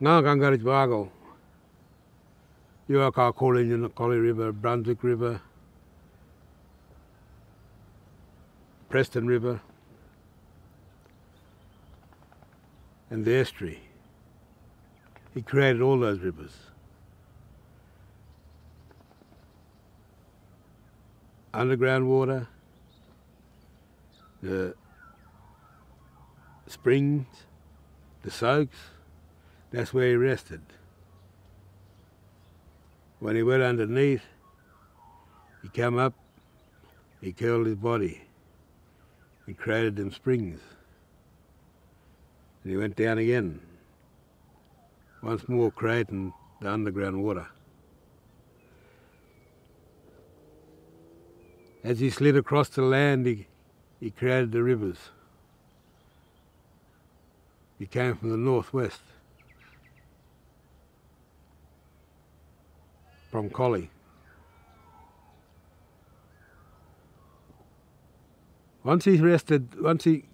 Nga Gangarit Vago. You are calling in the Collie River, Brunswick River, Preston River, and the estuary. He created all those rivers. Underground water, the springs, the soaks, that's where he rested. When he went underneath, he came up, he curled his body, he created them springs. And he went down again, once more creating the underground water. As he slid across the land, he, he created the rivers. He came from the northwest, from Collie. Once he rested, once he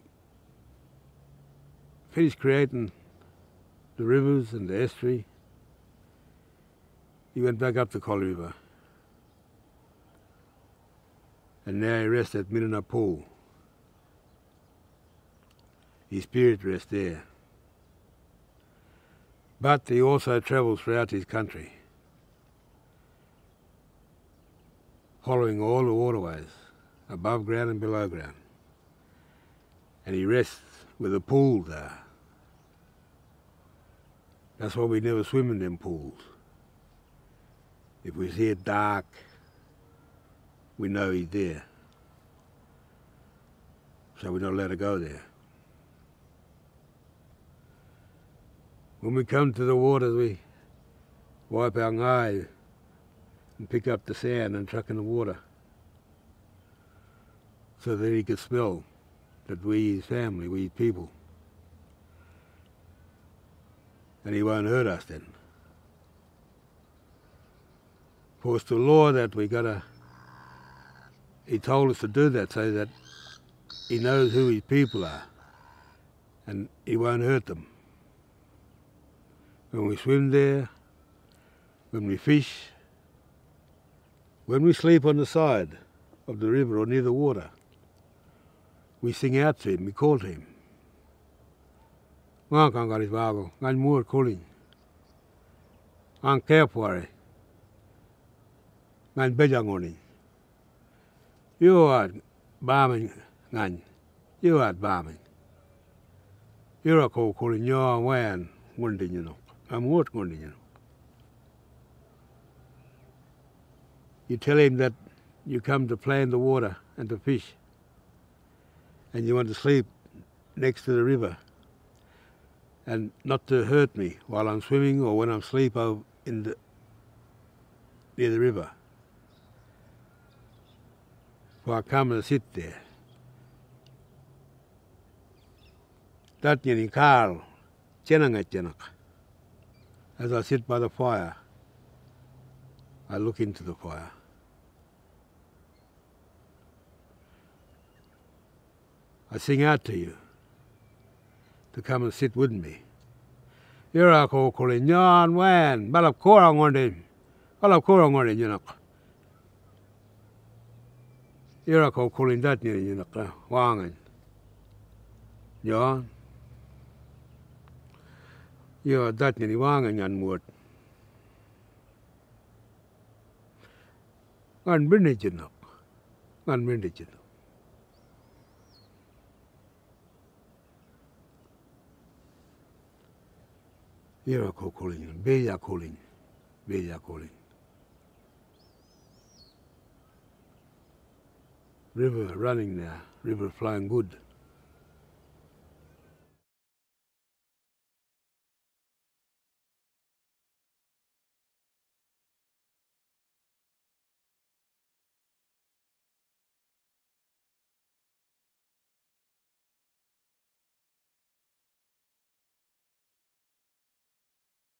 finished creating the rivers and the estuary, he went back up the Collie River. And now he rests at Minninup Pool. His spirit rests there. But he also travels throughout his country, following all the waterways, above ground and below ground. And he rests with a pool there. That's why we never swim in them pools. If we see it dark, we know he's there. So we don't let her go there. When we come to the waters, we wipe our eyes and pick up the sand and chuck in the water so that he could smell that we his family, we his people. And he won't hurt us then. For it's the law that we gotta he told us to do that so that he knows who his people are and he won't hurt them. When we swim there, when we fish, when we sleep on the side of the river or near the water, we sing out to him, we call to him. Ngā kangaris wāgo, ngan muur kuling. Ngan kepuare. Ngan bejangoni. You are bombing ngan. You are bombing. You're a ko kuling yo wan ngundi you know. I'm what ngundi you know. You tell him that you come to play in the water and to fish and you want to sleep next to the river and not to hurt me while I'm swimming or when I'm asleep in the near the river. So I come and sit there. That As I sit by the fire, I look into the fire. I sing out to you to come and sit with me. Ira ko kuli nyan wan, balap kora ngondin, balap kora ngondin yunak. Ira ko kuli dat ni yunak wangan. Yan. Yo dat ni wangan yan muat. Ngan bini yunak. Ngan bini yunak. Ira ko calling, Beya calling, Beya calling. River running now, river flowing good.